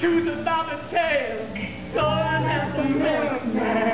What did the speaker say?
choose another tale. So I have to make